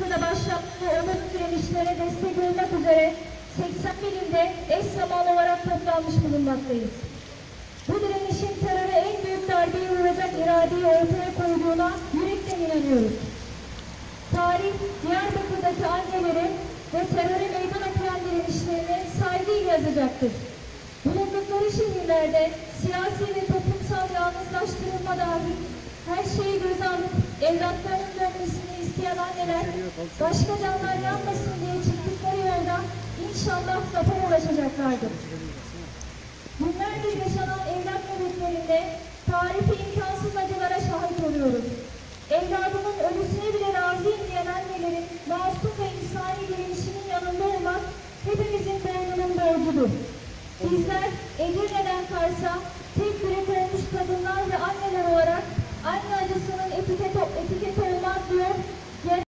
Diyarbakır'da başlattığı onur direnişlere destek olmak üzere 80 bilimde eş zamanlı olarak toplanmış bulunmaktayız. Bu direnişin teröre en büyük darbeyi vuracak iradeyi ortaya koyduğuna yürekten inanıyoruz. Tarih, Diyarbakır'daki annelerin ve teröre meydan okuyan direnişlerini saygıyla yazacaktır. Bulundukları şehirlerde siyasi ve toplumsal yalnızlaştırılma dahil her şeyi göze alıp evlatlarının anneler başka canlar yanmasın diye çıktıkları yoldan inşallah zafer ulaşacaklardır. Günlerdir yaşanan evlat nöbetlerinde tarifi imkansız acılara şahit oluyoruz. Evladının ölüsüne bile razıyım diyen annelerin masum ve insani direnişinin yanında olmak hepimizin boynunun borcudur. Bizler Edirne'den Kars'a tek